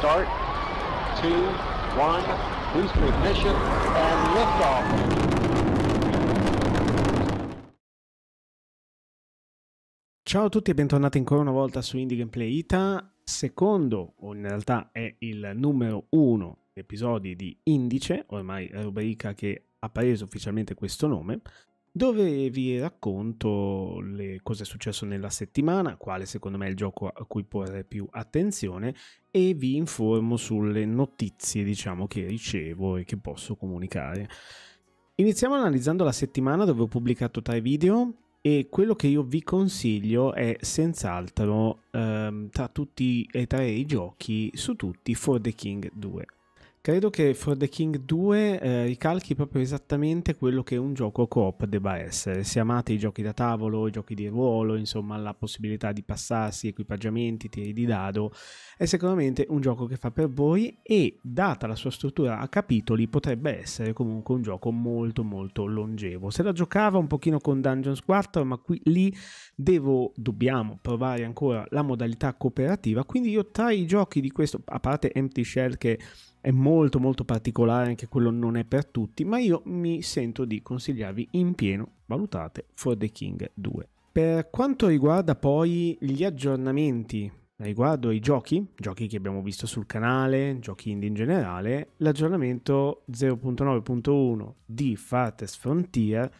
start. Two, one, booster ignition, and liftoff. Ciao a tutti e bentornati ancora una volta su Indie Gameplay Ita, secondo, o in realtà è il numero uno episodi di Indice, ormai rubrica che ha preso ufficialmente questo nome, dove vi racconto le, cosa è successo nella settimana, quale secondo me è il gioco a cui porre più attenzione e vi informo sulle notizie diciamo che ricevo e che posso comunicare. Iniziamo analizzando la settimana dove ho pubblicato tre video e quello che io vi consiglio è senz'altro ehm, tra tutti e tre i giochi su tutti For the King 2. Credo che For the King 2 eh, ricalchi proprio esattamente quello che un gioco coop debba essere. Se amate i giochi da tavolo, i giochi di ruolo, insomma la possibilità di passarsi equipaggiamenti, tiri di dado, è sicuramente un gioco che fa per voi e data la sua struttura a capitoli potrebbe essere comunque un gioco molto molto longevo. Se la giocava un pochino con Dungeons 4, ma qui lì devo, dobbiamo provare ancora la modalità cooperativa, quindi io tra i giochi di questo, a parte Empty Shell che è molto molto particolare, anche quello non è per tutti, ma io mi sento di consigliarvi in pieno, valutate For the King 2. Per quanto riguarda poi gli aggiornamenti riguardo ai giochi, giochi che abbiamo visto sul canale, giochi indie in generale, l'aggiornamento 0.9.1 di Farthest Frontier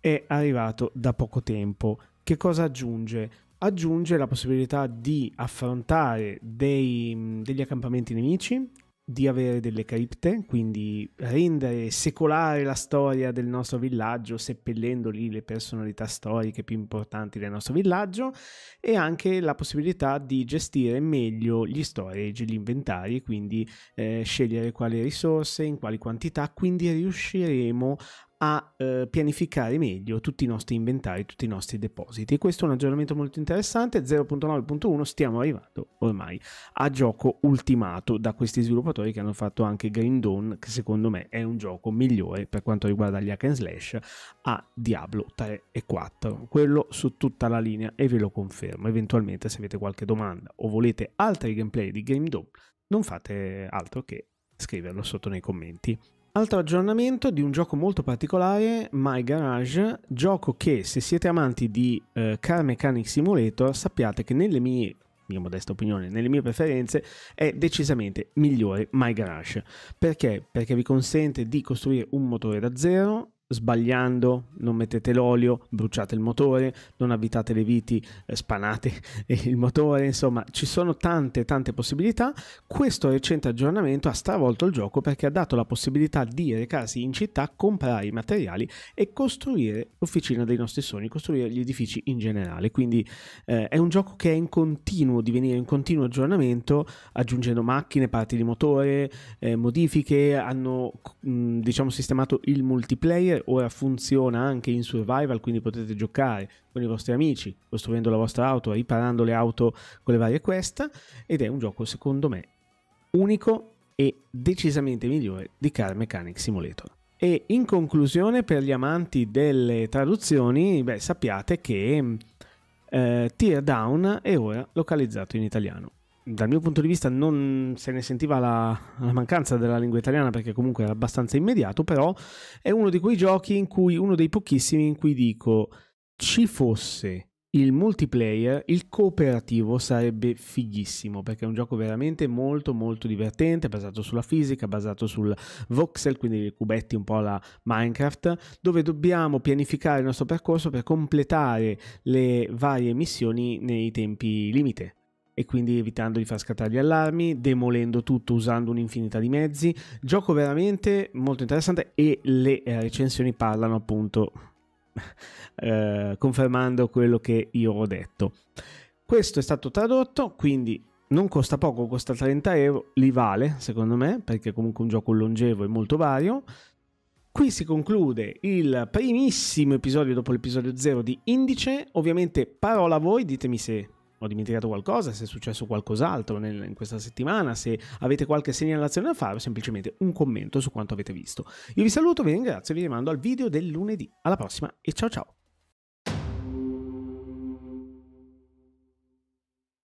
è arrivato da poco tempo. Che cosa aggiunge? Aggiunge la possibilità di affrontare dei, degli accampamenti nemici di avere delle cripte, quindi rendere secolare la storia del nostro villaggio, seppellendo lì le personalità storiche più importanti del nostro villaggio, e anche la possibilità di gestire meglio gli storage, gli inventari, quindi eh, scegliere quali risorse, in quali quantità, quindi riusciremo a eh, pianificare meglio tutti i nostri inventari, tutti i nostri depositi. E questo è un aggiornamento molto interessante. 0.9.1 stiamo arrivando ormai a gioco ultimato da questi sviluppatori che hanno fatto anche Green Dawn, che secondo me è un gioco migliore per quanto riguarda gli hack and slash a Diablo 3 e 4. Quello su tutta la linea e ve lo confermo. Eventualmente se avete qualche domanda o volete altri gameplay di Green Dawn, non fate altro che scriverlo sotto nei commenti. Altro aggiornamento di un gioco molto particolare, My Garage, gioco che se siete amanti di eh, Car Mechanic Simulator sappiate che nelle mie mia modesta opinione, nelle mie preferenze, è decisamente migliore My Garage. Perché? Perché vi consente di costruire un motore da zero, sbagliando, non mettete l'olio, bruciate il motore, non avvitate le viti, eh, spanate il motore, insomma ci sono tante tante possibilità. Questo recente aggiornamento ha stravolto il gioco perché ha dato la possibilità di recarsi in città, comprare i materiali e costruire l'officina dei nostri sogni, costruire gli edifici in generale. Quindi eh, è un gioco che è in continuo divenire in continuo aggiornamento, aggiungendo macchine, parti di motore, eh, modifiche, hanno mh, diciamo sistemato il multiplayer multiplayer ora funziona anche in survival, quindi potete giocare con i vostri amici, costruendo la vostra auto, riparando le auto con le varie quest ed è un gioco secondo me unico e decisamente migliore di Car Mechanic Simulator. E in conclusione, per gli amanti delle traduzioni, beh, sappiate che eh, Teardown è ora localizzato in italiano dal mio punto di vista non se ne sentiva la, la, mancanza della lingua italiana perché comunque era abbastanza immediato, però è uno di quei giochi in cui, uno dei pochissimi in cui dico ci fosse il multiplayer, il cooperativo sarebbe fighissimo perché è un gioco veramente molto molto divertente, basato sulla fisica, basato sul voxel, quindi cubetti un po' alla Minecraft, dove dobbiamo pianificare il nostro percorso per completare le varie missioni nei tempi limite e quindi evitando di far scattare gli allarmi, demolendo tutto usando un'infinità di mezzi. Gioco veramente molto interessante e le eh, recensioni parlano appunto eh, confermando quello che io ho detto. Questo è stato tradotto, quindi non costa poco, costa 30 euro, li vale secondo me, perché è comunque un gioco longevo e molto vario. Qui si conclude il primissimo episodio dopo l'episodio 0 di Indice. Ovviamente parola a voi, ditemi se ho dimenticato qualcosa, se è successo qualcos'altro nel, in questa settimana, se avete qualche segnalazione da fare semplicemente un commento su quanto avete visto. Io vi saluto, vi ringrazio e vi rimando al video del lunedì. Alla prossima e ciao ciao!